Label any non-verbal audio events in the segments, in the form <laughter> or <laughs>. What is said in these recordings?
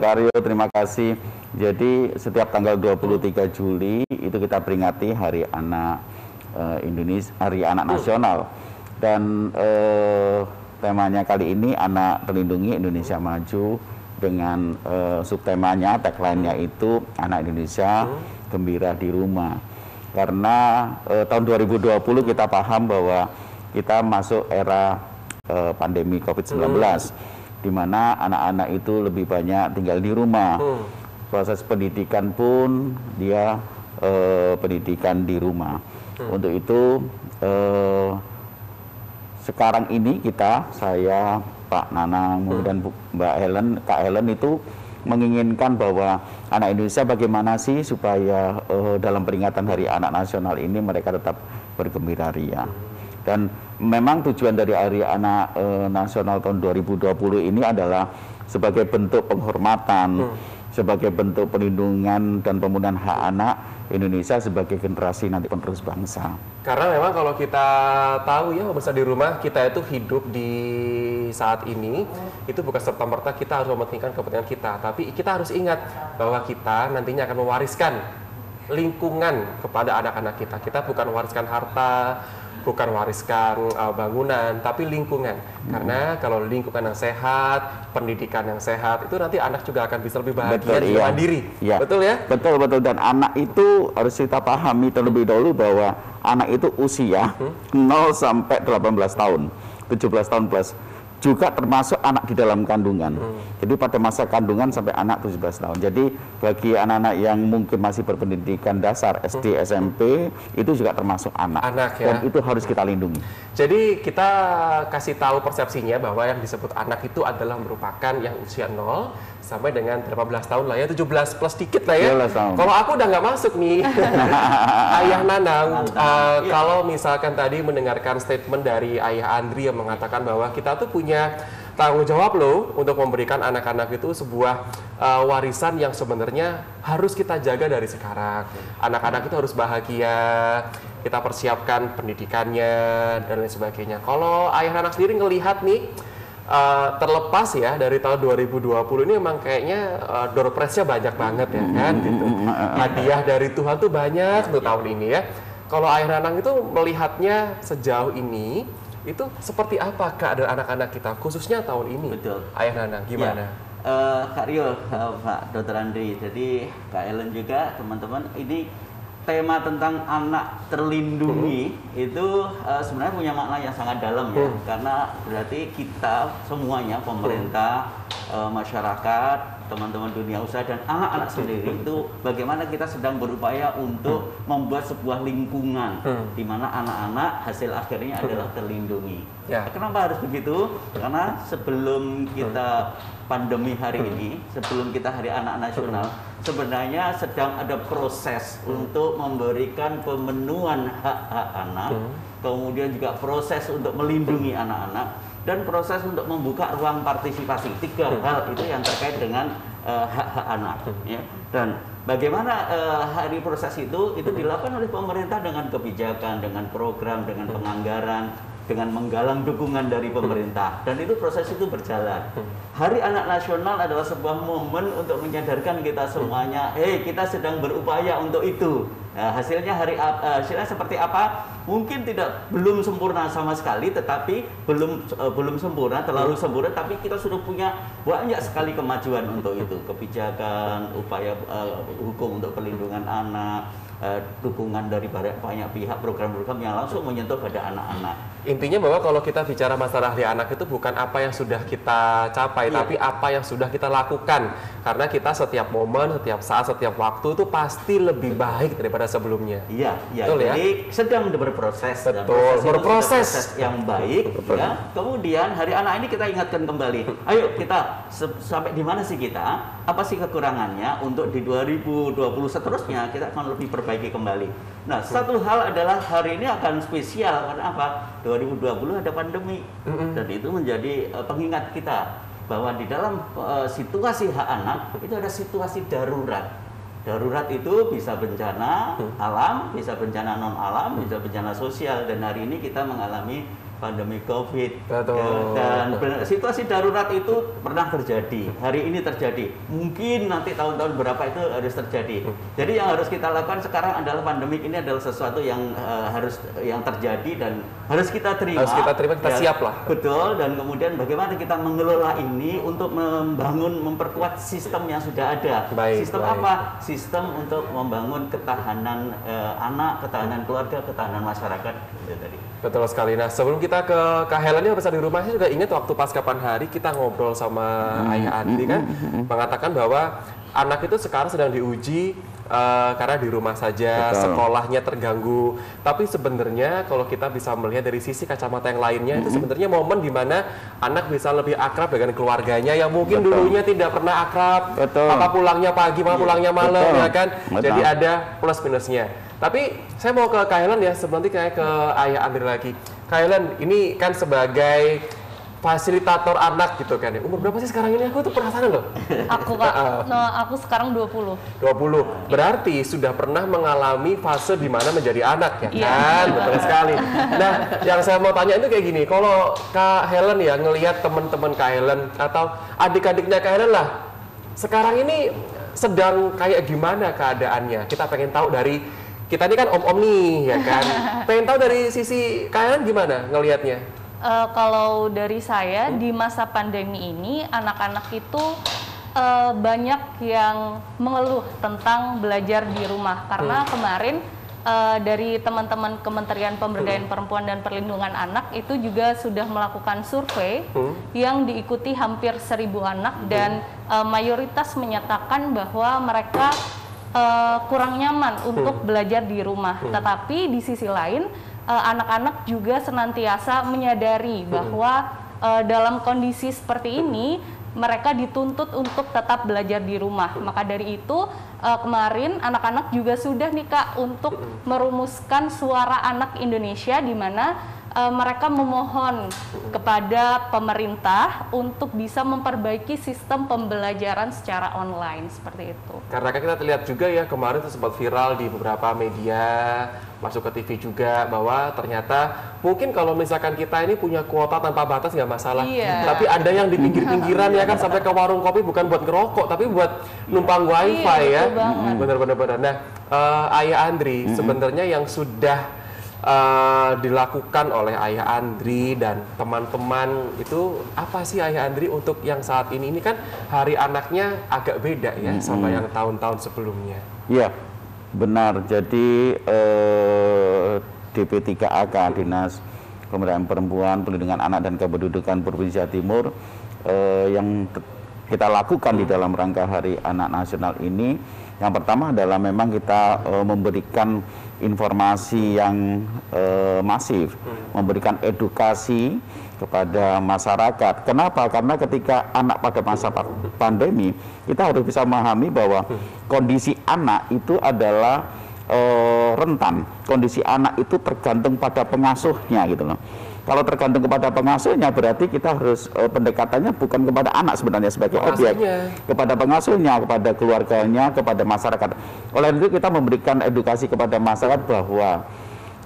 Kak Aryo, terima kasih. Jadi setiap tanggal 23 Juli itu kita peringati Hari Anak uh, Indonesia, Hari Anak Nasional. Dan uh, temanya kali ini Anak Terlindungi Indonesia Maju dengan uh, subtemanya, tagline-nya itu Anak Indonesia Gembira di Rumah. Karena uh, tahun 2020 kita paham bahwa kita masuk era uh, pandemi COVID-19. Hmm di mana anak-anak itu lebih banyak tinggal di rumah. Hmm. Proses pendidikan pun dia eh, pendidikan di rumah. Hmm. Untuk itu eh, sekarang ini kita, saya, Pak Nanang, hmm. dan Mbak Helen, Kak Helen itu menginginkan bahwa anak Indonesia bagaimana sih supaya uh, dalam peringatan Hari Anak Nasional ini mereka tetap bergembira ria. Hmm. Dan memang tujuan dari Hari Anak e, Nasional tahun 2020 ini adalah sebagai bentuk penghormatan, hmm. sebagai bentuk perlindungan dan pemulihan hak anak Indonesia sebagai generasi nanti penerus bangsa. Karena memang kalau kita tahu ya pemirsa di rumah kita itu hidup di saat ini itu bukan serta merta kita harus mementingkan kepentingan kita, tapi kita harus ingat bahwa kita nantinya akan mewariskan lingkungan kepada anak-anak kita. Kita bukan mewariskan harta, bukan wariskan uh, bangunan tapi lingkungan hmm. karena kalau lingkungan yang sehat pendidikan yang sehat itu nanti anak juga akan bisa lebih bahagia betul, iya. mandiri iya. betul ya betul betul dan anak itu harus kita pahami terlebih dahulu bahwa anak itu usia hmm? 0 sampai 18 tahun 17 tahun plus juga termasuk anak di dalam kandungan. Hmm. Jadi pada masa kandungan sampai anak 17 tahun. Jadi bagi anak-anak yang mungkin masih berpendidikan dasar SD, hmm. SMP itu juga termasuk anak. Anak ya. Dan itu harus kita lindungi. Jadi kita kasih tahu persepsinya bahwa yang disebut anak itu adalah merupakan yang usia 0 sampai dengan 18 tahun lah ya 17 plus dikit lah ya kalau aku udah nggak masuk nih <laughs> ayah Nanang uh, ya. kalau misalkan tadi mendengarkan statement dari ayah Andri yang mengatakan bahwa kita tuh punya tanggung jawab loh untuk memberikan anak-anak itu sebuah uh, warisan yang sebenarnya harus kita jaga dari sekarang anak-anak itu harus bahagia kita persiapkan pendidikannya dan lain sebagainya kalau ayah Nanang sendiri ngelihat nih uh, terlepas ya dari tahun 2020 ini emang kayaknya uh, door prize-nya banyak banget ya kan gitu. Hadiah dari Tuhan tuh banyak tuh tahun ini ya. Kalau Ayah Nanang itu melihatnya sejauh ini itu seperti apa keadaan anak-anak kita khususnya tahun ini? Betul. Ayah Nanang gimana? Ya. Uh, Kak Rio, uh, Pak Dr. Andri, jadi Kak Ellen juga teman-teman ini tema tentang anak terlindungi hmm. itu uh, sebenarnya punya makna yang sangat dalam ya hmm. karena berarti kita semuanya pemerintah hmm. uh, masyarakat teman-teman dunia usaha dan anak-anak sendiri itu bagaimana kita sedang berupaya untuk hmm. membuat sebuah lingkungan hmm. di mana anak-anak hasil akhirnya hmm. adalah terlindungi. Ya. Kenapa harus begitu? Karena sebelum kita pandemi hari hmm. ini, sebelum kita Hari Anak Nasional, sebenarnya sedang ada proses hmm. untuk memberikan pemenuhan hak-hak anak, hmm. kemudian juga proses untuk melindungi anak-anak dan proses untuk membuka ruang partisipasi. Tiga hmm. hal itu yang terkait dengan uh, hak-hak anak. Hmm. Ya. Dan bagaimana uh, hari proses itu itu dilakukan oleh pemerintah dengan kebijakan, dengan program, dengan penganggaran dengan menggalang dukungan dari pemerintah dan itu proses itu berjalan. Hari Anak Nasional adalah sebuah momen untuk menyadarkan kita semuanya, hei kita sedang berupaya untuk itu. Nah, hasilnya hari uh, hasilnya seperti apa? Mungkin tidak belum sempurna sama sekali, tetapi belum uh, belum sempurna, terlalu sempurna, tapi kita sudah punya banyak sekali kemajuan untuk itu, kebijakan, upaya uh, hukum untuk perlindungan anak, uh, dukungan dari banyak pihak, program-program yang langsung menyentuh pada anak-anak intinya bahwa kalau kita bicara masalah di anak itu bukan apa yang sudah kita capai, iya. tapi apa yang sudah kita lakukan. Karena kita setiap momen, setiap saat, setiap waktu itu pasti lebih baik daripada sebelumnya. Iya, iya. Betul, ya? Jadi ya? sedang berproses. Betul, proses berproses. proses yang baik. Ya. Kemudian hari anak ini kita ingatkan kembali. Ayo kita sampai di mana sih kita? Apa sih kekurangannya untuk di 2020 seterusnya kita akan lebih perbaiki kembali. Nah, satu hal adalah hari ini akan spesial karena apa? 2020 ada pandemi mm -hmm. dan itu menjadi uh, pengingat kita bahwa di dalam uh, situasi hak anak itu ada situasi darurat. Darurat itu bisa bencana mm. alam, bisa bencana non alam, bisa bencana sosial dan hari ini kita mengalami pandemi COVID. Betul. Ya, dan situasi darurat itu pernah terjadi. Hari ini terjadi. Mungkin nanti tahun-tahun berapa itu harus terjadi. Hmm. Jadi yang harus kita lakukan sekarang adalah pandemi ini adalah sesuatu yang uh, harus yang terjadi dan harus kita terima. Harus kita terima, kita ya, siap lah. Betul. Dan kemudian bagaimana kita mengelola ini untuk membangun, memperkuat sistem yang sudah ada. Baik, sistem baik. apa? Sistem untuk membangun ketahanan uh, anak, ketahanan keluarga, ketahanan masyarakat. Itu tadi. Betul sekali. Nah, sebelum kita ke Kak Helen ini di rumah, saya juga ingat waktu pas kapan hari kita ngobrol sama hmm. Ayah Andi kan, hmm. hmm. mengatakan bahwa anak itu sekarang sedang diuji uh, karena di rumah saja, Betul. sekolahnya terganggu. Tapi sebenarnya kalau kita bisa melihat dari sisi kacamata yang lainnya, -hmm. itu sebenarnya momen di mana anak bisa lebih akrab dengan keluarganya yang mungkin Betul. dulunya tidak pernah akrab. Betul. Papa pulangnya pagi, mama iya. pulangnya malam, Betul. ya kan? Betul. Jadi ada plus minusnya. Tapi saya mau ke Kailan ya, sebenarnya kayak ke Ayah Andri lagi. Kailan ini kan sebagai fasilitator anak gitu kan ya. Umur berapa sih sekarang ini? Aku tuh penasaran loh. <laughs> Aku Kak, uh, no, aku sekarang 20. 20. Berarti sudah pernah mengalami fase di mana menjadi anak ya yeah. kan? Betul sekali. Nah, yang saya mau tanya itu kayak gini, kalau Kak Helen ya ngelihat teman-teman Kak Helen atau adik-adiknya Kak Helen lah, sekarang ini sedang kayak gimana keadaannya? Kita pengen tahu dari kita ini kan om-om nih ya kan. <laughs> Pengen tahu dari sisi kalian gimana ngelihatnya? Uh, kalau dari saya hmm? di masa pandemi ini anak-anak itu uh, banyak yang mengeluh tentang belajar di rumah karena hmm. kemarin uh, dari teman-teman Kementerian Pemberdayaan hmm. Perempuan dan Perlindungan Anak itu juga sudah melakukan survei hmm. yang diikuti hampir seribu anak hmm. dan uh, mayoritas menyatakan bahwa mereka uh, kurang nyaman untuk hmm. belajar di rumah. Hmm. Tetapi di sisi lain eh, anak-anak uh, juga senantiasa menyadari hmm. bahwa uh, dalam kondisi seperti ini mereka dituntut untuk tetap belajar di rumah. Hmm. Maka dari itu uh, kemarin anak-anak juga sudah nih Kak untuk hmm. merumuskan suara anak Indonesia di mana uh, mereka memohon kepada pemerintah untuk bisa memperbaiki sistem pembelajaran secara online seperti itu. Karena kan kita lihat juga ya kemarin itu sempat viral di beberapa media masuk ke TV juga bahwa ternyata mungkin kalau misalkan kita ini punya kuota tanpa batas nggak masalah. Iya. Tapi ada yang di pinggir-pinggiran ya kan <laughs> sampai ke warung kopi bukan buat ngerokok tapi buat numpang wifi iya, ya. Benar-benar. Nah, uh, Ayah Andri mm -hmm. sebenarnya yang sudah uh, dilakukan oleh Ayah Andri dan teman-teman itu apa sih Ayah Andri untuk yang saat ini ini kan hari anaknya agak beda ya hmm. sama yang tahun-tahun sebelumnya. Iya, benar. Jadi eh, DP3AK Dinas Pemberdayaan Perempuan, Perlindungan Anak dan Kependudukan Provinsi Jawa Timur eh, yang kita lakukan di dalam rangka Hari Anak Nasional ini yang pertama adalah memang kita uh, memberikan informasi yang uh, masif, hmm. memberikan edukasi kepada masyarakat. Kenapa? Karena ketika anak pada masa pandemi, kita harus bisa memahami bahwa hmm. kondisi anak itu adalah uh, rentan. Kondisi anak itu tergantung pada pengasuhnya gitu loh. Kalau tergantung kepada pengasuhnya berarti kita harus uh, pendekatannya bukan kepada anak sebenarnya sebagai objek, kepada pengasuhnya, kepada keluarganya, kepada masyarakat. Oleh itu kita memberikan edukasi kepada masyarakat bahwa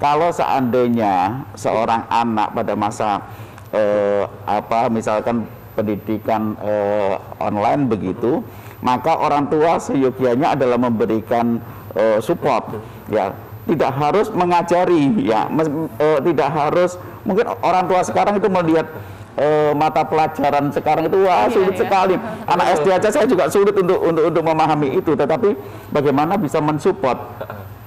kalau seandainya seorang anak pada masa uh, apa misalkan pendidikan uh, online begitu, maka orang tua seyogianya adalah memberikan uh, support ya. Tidak harus mengajari ya. Mes, tidak harus mungkin orang tua sekarang itu melihat uh, mata pelajaran sekarang itu wah iya, sulit iya. sekali anak SD aja saya juga sulit untuk untuk untuk memahami itu tetapi bagaimana bisa mensupport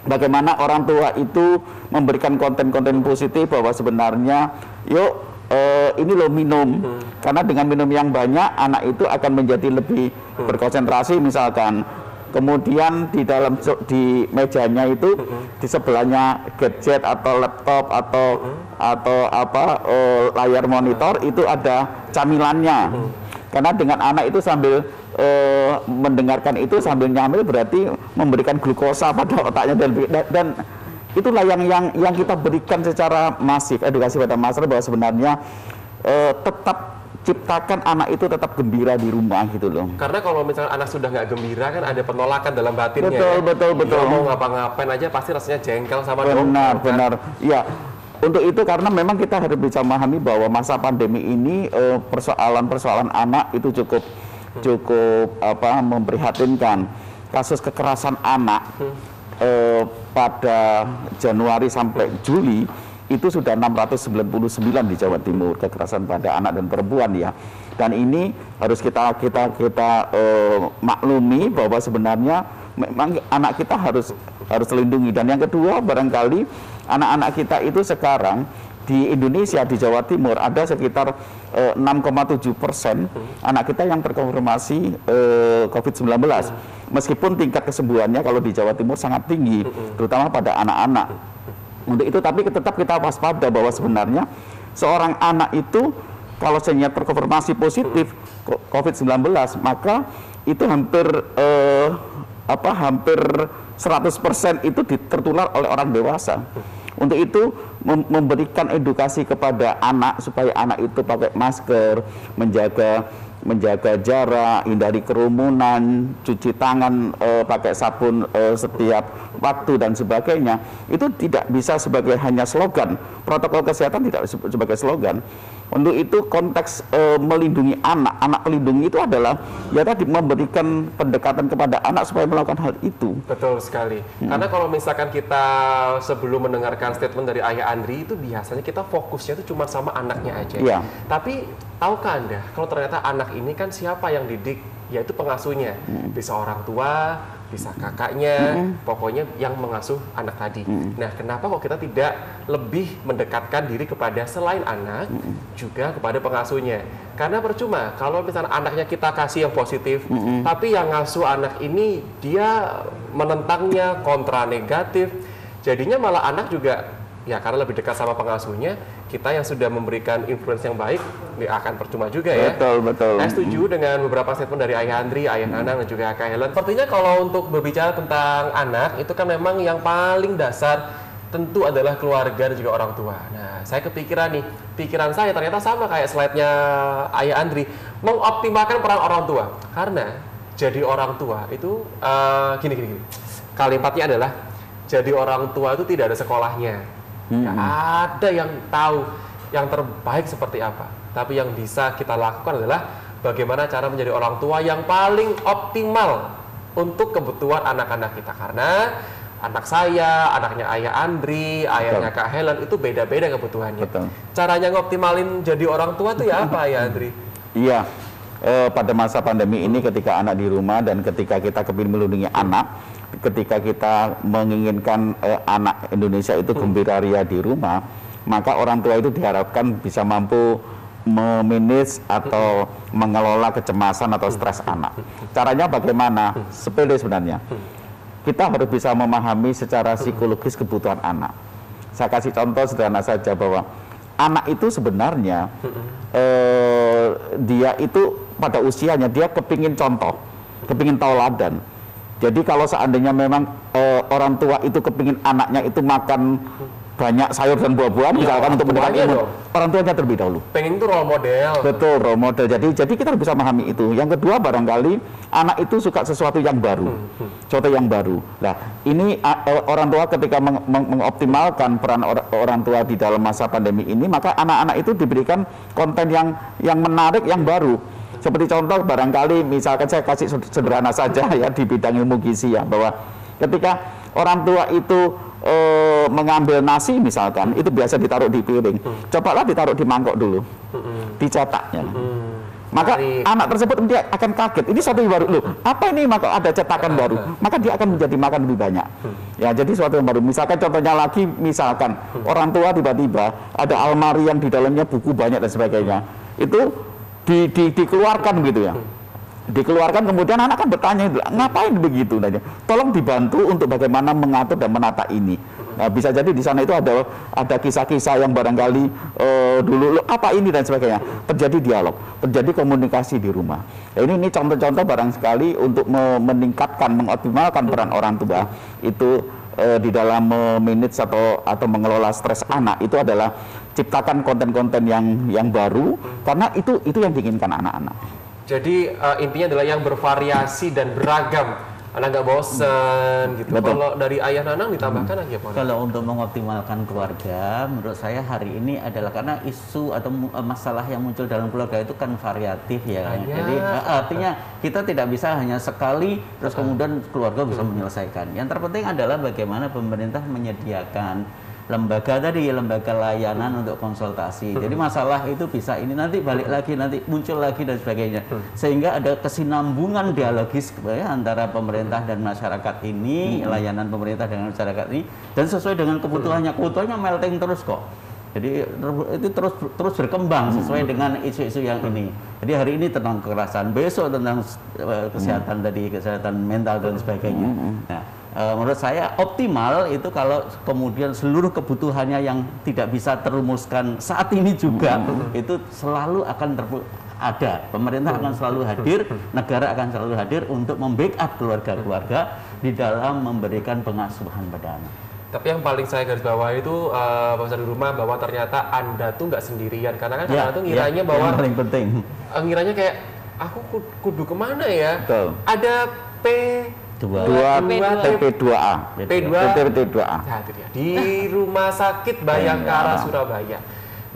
bagaimana orang tua itu memberikan konten-konten positif bahwa sebenarnya yuk uh, ini loh minum hmm. karena dengan minum yang banyak anak itu akan menjadi lebih hmm. berkonsentrasi misalkan kemudian di dalam di mejanya itu uh -huh. di sebelahnya gadget atau laptop atau uh -huh. atau apa uh, layar monitor uh -huh. itu ada camilannya uh -huh. karena dengan anak itu sambil uh, mendengarkan itu sambil nyamil berarti memberikan glukosa pada otaknya dan dan itulah yang yang yang kita berikan secara masif edukasi pada masyarakat bahwa sebenarnya uh, tetap ciptakan anak itu tetap gembira di rumah gitu loh. Karena kalau misalnya anak sudah nggak gembira kan ada penolakan dalam batinnya. Betul, ya. betul, betul. Dia mau ngapa-ngapain aja pasti rasanya jengkel sama benar, dong. Benar, benar. Iya. untuk itu karena memang kita harus bisa memahami bahwa masa pandemi ini eh, persoalan-persoalan anak itu cukup cukup apa memprihatinkan. Kasus kekerasan anak eh, pada Januari sampai Juli itu sudah 699 di Jawa Timur kekerasan pada anak dan perempuan ya. Dan ini harus kita kita kita eh, maklumi bahwa sebenarnya memang anak kita harus harus terlindungi. Dan yang kedua barangkali anak-anak kita itu sekarang di Indonesia di Jawa Timur ada sekitar eh, 6,7 persen anak kita yang terkonfirmasi eh, COVID-19 meskipun tingkat kesembuhannya kalau di Jawa Timur sangat tinggi terutama pada anak-anak untuk itu tapi tetap kita waspada bahwa sebenarnya seorang anak itu kalau senyap terkonfirmasi positif COVID-19 maka itu hampir eh, apa hampir 100% itu tertular oleh orang dewasa. Untuk itu memberikan edukasi kepada anak supaya anak itu pakai masker, menjaga menjaga jarak, hindari kerumunan, cuci tangan e, pakai sabun e, setiap waktu dan sebagainya. Itu tidak bisa sebagai hanya slogan. Protokol kesehatan tidak sebagai slogan untuk itu konteks e, melindungi anak, anak pelindungi itu adalah ya tadi memberikan pendekatan kepada anak supaya melakukan hal itu. Betul sekali. Hmm. Karena kalau misalkan kita sebelum mendengarkan statement dari Ayah Andri itu biasanya kita fokusnya itu cuma sama anaknya aja. Ya. Tapi tahukah Anda kalau ternyata anak ini kan siapa yang didik? Yaitu pengasuhnya. Hmm. Bisa orang tua, bisa kakaknya, mm-hmm. pokoknya yang mengasuh anak tadi. Mm-hmm. Nah, kenapa kok kita tidak lebih mendekatkan diri kepada selain anak, mm-hmm. juga kepada pengasuhnya? Karena percuma kalau misalnya anaknya kita kasih yang positif, mm-hmm. tapi yang ngasuh anak ini dia menentangnya kontra negatif, jadinya malah anak juga ya karena lebih dekat sama pengasuhnya kita yang sudah memberikan influence yang baik ya akan percuma juga ya betul betul saya setuju hmm. dengan beberapa statement dari ayah Andri ayah hmm. Nanang dan juga kak Helen sepertinya kalau untuk berbicara tentang anak itu kan memang yang paling dasar tentu adalah keluarga dan juga orang tua. Nah, saya kepikiran nih, pikiran saya ternyata sama kayak slide-nya Ayah Andri, mengoptimalkan peran orang tua. Karena jadi orang tua itu uh, gini, gini, gini. Kalimatnya adalah jadi orang tua itu tidak ada sekolahnya Hmm. Gak ada yang tahu yang terbaik seperti apa. Tapi yang bisa kita lakukan adalah bagaimana cara menjadi orang tua yang paling optimal untuk kebutuhan anak-anak kita. Karena anak saya, anaknya ayah Andri, ayahnya Kak Helen itu beda-beda kebutuhannya. Betul. Caranya ngoptimalin jadi orang tua tuh ya <laughs> apa ya Andri? Iya. Eh, pada masa pandemi ini ketika anak di rumah dan ketika kita kepingin melindungi anak, ketika kita menginginkan eh, anak Indonesia itu hmm. gembira ria di rumah, maka orang tua itu diharapkan bisa mampu memanage atau mengelola kecemasan atau stres anak. Caranya bagaimana? Sepele sebenarnya. Kita harus bisa memahami secara psikologis kebutuhan anak. Saya kasih contoh sederhana saja bahwa anak itu sebenarnya eh, dia itu pada usianya dia kepingin contoh, kepingin tauladan jadi kalau seandainya memang e, orang tua itu kepingin anaknya itu makan banyak sayur dan buah-buahan ya, misalkan untuk mendekat imun orang tuanya terlebih dahulu. Pengen itu role model. Betul role model. Jadi jadi kita bisa memahami itu. Yang kedua barangkali anak itu suka sesuatu yang baru, hmm, hmm. contoh yang baru. Nah ini uh, orang tua ketika meng meng mengoptimalkan peran or orang tua di dalam masa pandemi ini maka anak-anak itu diberikan konten yang yang menarik yang baru seperti contoh barangkali misalkan saya kasih sederhana saja <laughs> ya di bidang ilmu gizi ya bahwa ketika orang tua itu e, mengambil nasi misalkan itu biasa ditaruh di piring. Hmm. Cobalah ditaruh di mangkok dulu. Hmm. Dicetaknya. Hmm. Maka Mari. anak tersebut dia akan kaget. Ini suatu yang baru loh. Apa ini maka ada cetakan baru? Maka dia akan menjadi makan lebih banyak. Ya, jadi suatu yang baru. Misalkan contohnya lagi misalkan orang tua tiba-tiba ada almari yang di dalamnya buku banyak dan sebagainya. Itu di, di, dikeluarkan gitu ya. Dikeluarkan kemudian anak kan bertanya ngapain begitu? Nanya tolong dibantu untuk bagaimana mengatur dan menata ini. Nah, bisa jadi di sana itu ada ada kisah-kisah yang barangkali uh, dulu apa ini? dan sebagainya. Terjadi dialog terjadi komunikasi di rumah. Nah, ini ini contoh-contoh barang sekali untuk meningkatkan mengoptimalkan peran orang tua itu uh, di dalam memanage atau atau mengelola stres anak itu adalah ciptakan konten-konten yang yang baru karena itu itu yang diinginkan anak-anak. Jadi uh, intinya adalah yang bervariasi dan beragam anak nggak bosen gitu. Kalau dari ayah Nanang ditambahkan hmm. lagi apa? Kalau untuk mengoptimalkan keluarga, menurut saya hari ini adalah karena isu atau eh, masalah yang muncul dalam keluarga itu kan variatif ya. Ayah. Jadi eh, artinya kita tidak bisa hanya sekali terus kemudian keluarga bisa menyelesaikan. Yang terpenting adalah bagaimana pemerintah menyediakan lembaga tadi lembaga layanan untuk konsultasi. Jadi hmm. masalah itu bisa ini nanti balik lagi nanti muncul lagi dan sebagainya. Hmm. Sehingga ada kesinambungan dialogis ya, antara pemerintah dan masyarakat ini, hmm. layanan pemerintah dengan masyarakat ini dan sesuai dengan kebutuhannya. Kebutuhannya melting terus kok. Jadi itu terus terus berkembang sesuai dengan isu-isu yang ini. Jadi hari ini tentang kekerasan, besok tentang uh, kesehatan tadi, kesehatan mental dan sebagainya. Nah, uh, menurut saya optimal itu kalau kemudian seluruh kebutuhannya yang tidak bisa terumuskan saat ini juga hmm. itu selalu akan ada pemerintah akan selalu hadir negara akan selalu hadir untuk membackup keluarga-keluarga di dalam memberikan pengasuhan pada anak. Tapi yang paling saya garis bawah itu uh, di rumah bahwa ternyata anda tuh nggak sendirian karena kan ya, tuh ya, ngiranya ya, bahwa yang paling penting uh, ngiranya kayak aku kudu ke mana ya? Betul. Ada P dua. Dua. TP 2 A. P 2 TP 2 A nah, di Rumah Sakit Bayangkara Surabaya.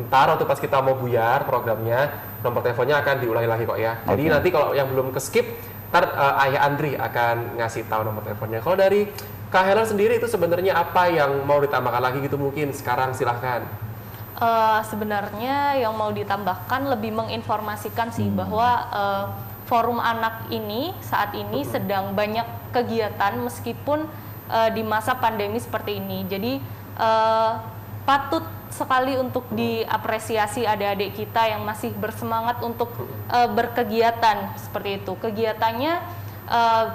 Ntar waktu pas kita mau buyar programnya nomor teleponnya akan diulangi lagi kok ya. Jadi okay. nanti kalau yang belum ke skip ntar uh, Ayah Andri akan ngasih tahu nomor teleponnya. Kalau dari Kak Helen sendiri itu sebenarnya apa yang mau ditambahkan lagi gitu mungkin? Sekarang silahkan. Uh, sebenarnya yang mau ditambahkan lebih menginformasikan sih hmm. bahwa uh, forum anak ini saat ini sedang banyak kegiatan meskipun uh, di masa pandemi seperti ini. Jadi uh, patut sekali untuk diapresiasi adik-adik kita yang masih bersemangat untuk uh, berkegiatan seperti itu. Kegiatannya uh,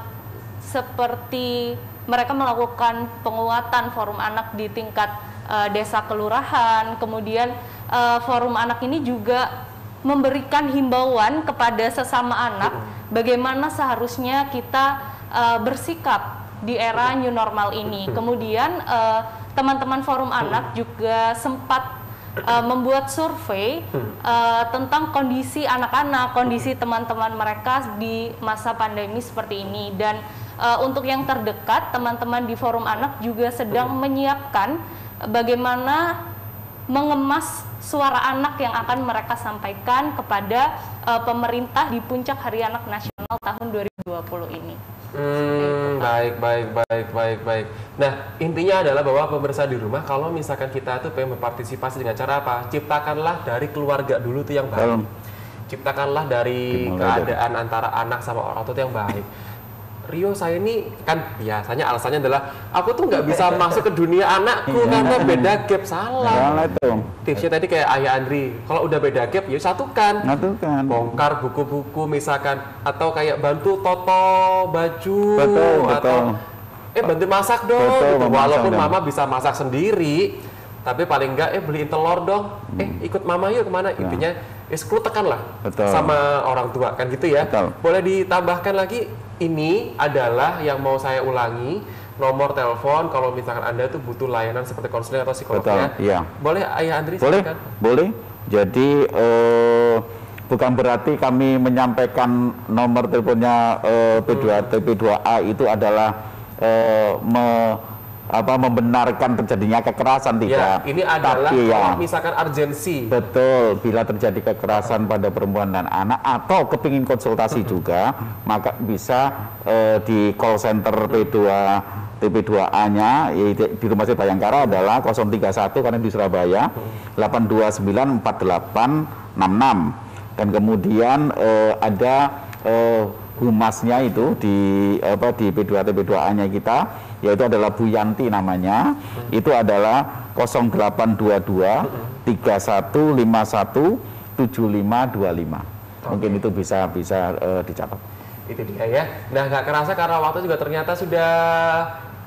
seperti mereka melakukan penguatan forum anak di tingkat uh, desa kelurahan, kemudian uh, forum anak ini juga memberikan himbauan kepada sesama anak bagaimana seharusnya kita uh, bersikap di era new normal ini. Kemudian eh, teman-teman forum anak juga sempat uh, membuat survei uh, tentang kondisi anak-anak, kondisi teman-teman mereka di masa pandemi seperti ini. Dan uh, untuk yang terdekat teman-teman di forum anak juga sedang menyiapkan bagaimana mengemas suara anak yang akan mereka sampaikan kepada uh, pemerintah di puncak Hari Anak Nasional tahun 2020 ini. Hmm, baik, baik, baik, baik, baik. Nah, intinya adalah bahwa pemirsa di rumah, kalau misalkan kita tuh pengen berpartisipasi dengan cara apa? Ciptakanlah dari keluarga dulu tuh yang baik. Ciptakanlah dari keadaan antara anak sama orang tua yang baik. Rio saya ini kan biasanya alasannya adalah aku tuh nggak bisa masuk ke dunia anakku iya. karena beda gap salah. Salah itu. Tipsnya tadi kayak Ayah Andri, kalau udah beda gap ya satukan. Satukan. Bongkar buku-buku misalkan atau kayak bantu toto baju betul, atau eh bantu masak dong betul, gitu. Walaupun dong. mama bisa masak sendiri, tapi paling enggak eh beliin telur dong. Eh, hmm. Eh ikut mama yuk ke mana? Ya. Intinya ya tekan lah Betul. sama orang tua kan gitu ya. Betul. Boleh ditambahkan lagi ini adalah yang mau saya ulangi nomor telepon kalau misalkan anda tuh butuh layanan seperti konseling atau psikolog Betul, ya. Iya. Boleh Ayah Andri Boleh. Silakan. Boleh. Jadi eh, bukan berarti kami menyampaikan nomor teleponnya eh, P2 hmm. TP2A itu adalah eh, me apa membenarkan terjadinya kekerasan tidak. Ya, ini adalah Tapi ya, misalkan urgensi. Betul, bila terjadi kekerasan pada perempuan dan anak atau kepingin konsultasi juga, maka bisa uh, di call center P2 TP2A-nya di Rumah Sakit Bayangkara adalah 031 karena di Surabaya 8294866 dan kemudian uh, ada uh, humasnya itu di apa di P2 TP2A-nya kita yaitu adalah Bu Yanti namanya. Itu adalah 0822 3151 7525 mungkin itu bisa bisa uh, dicatat. Itu dia ya. Nah nggak kerasa karena waktu juga ternyata sudah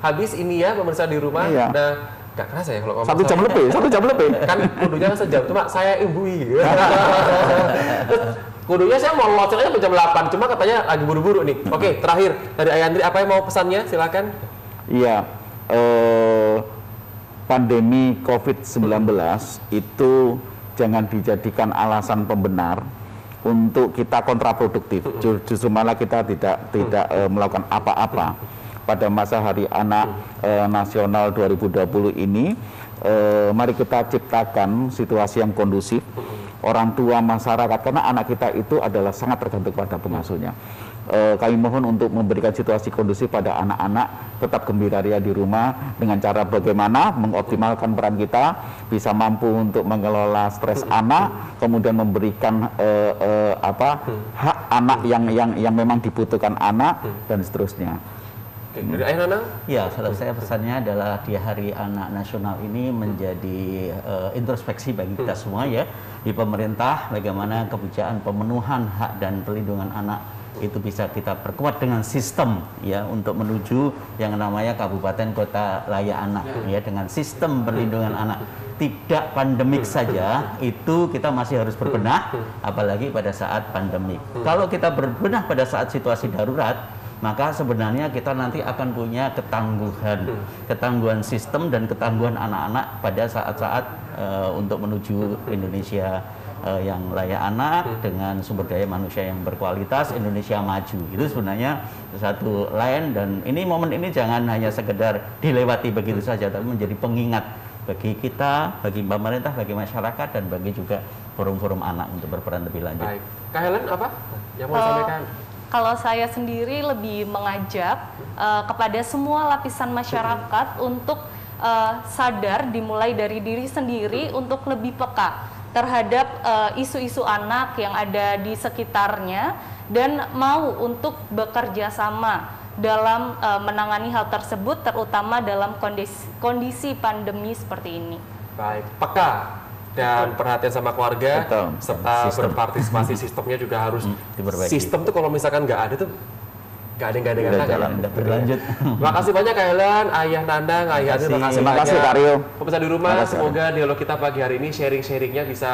habis ini ya pemirsa di rumah. Iya. nah nggak kerasa ya kalau satu jam lebih satu jam lebih. Kan kudunya sejam. Cuma saya ibu <laughs> kudunya saya mau launching aja jam 8 cuma katanya lagi buru-buru nih. Oke terakhir. Dari Ayandri apa yang mau pesannya? Silakan Iya, eh, pandemi COVID-19 itu jangan dijadikan alasan pembenar untuk kita kontraproduktif. Justru malah kita tidak tidak uh, melakukan apa-apa. Pada masa Hari Anak uh, Nasional 2020 ini. Uh, mari kita ciptakan situasi yang kondusif. Orang tua masyarakat karena anak kita itu adalah sangat tergantung pada pengasuhnya eh, kami mohon untuk memberikan situasi kondusif pada anak-anak tetap gembira ria di rumah dengan cara bagaimana mengoptimalkan peran kita bisa mampu untuk mengelola stres anak kemudian memberikan eh, eh, apa hak anak yang yang yang memang dibutuhkan anak dan seterusnya. Oke, dari Ayah Nana? Ya, kalau saya pesannya adalah di Hari Anak Nasional ini menjadi uh, introspeksi bagi kita semua ya di pemerintah bagaimana kebijakan pemenuhan hak dan perlindungan anak itu bisa kita perkuat dengan sistem ya untuk menuju yang namanya kabupaten kota layak anak ya. dengan sistem perlindungan anak. Tidak pandemik saja itu kita masih harus berbenah apalagi pada saat pandemik. Kalau kita berbenah pada saat situasi darurat maka sebenarnya kita nanti akan punya ketangguhan. Ketangguhan sistem dan ketangguhan anak-anak pada saat-saat uh, untuk menuju Indonesia uh, yang layak anak hmm. dengan sumber daya manusia yang berkualitas Indonesia maju itu sebenarnya satu lain dan ini momen ini jangan hanya sekedar dilewati begitu hmm. saja tapi menjadi pengingat bagi kita, bagi pemerintah, bagi masyarakat dan bagi juga forum-forum anak untuk berperan lebih lanjut. Baik, Kak Helen apa yang mau uh, sampaikan? Kalau saya sendiri lebih mengajak uh, kepada semua lapisan masyarakat hmm. untuk uh, sadar dimulai dari diri sendiri hmm. untuk lebih peka terhadap eh, isu-isu uh, anak yang ada di sekitarnya dan mau untuk bekerja sama dalam uh, menangani hal tersebut terutama dalam kondisi, kondisi pandemi seperti ini. Baik, peka dan perhatian sama keluarga Betul. serta Sistem. berpartisipasi sistemnya juga harus hmm, Sistem tuh kalau misalkan nggak ada tuh Gak ada gak ada gak jalan ada berlanjut. <laughs> Terima kasih banyak Kak Helen, Ayah Nandang, Ayah Adi, terima kasih banyak. Terima kasih Pemirsa di rumah, kasih, semoga dialog kita pagi hari ini sharing-sharingnya bisa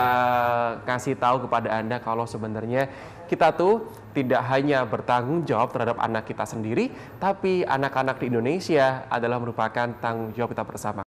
kasih tahu kepada Anda kalau sebenarnya kita tuh tidak hanya bertanggung jawab terhadap anak kita sendiri, tapi anak-anak di Indonesia adalah merupakan tanggung jawab kita bersama.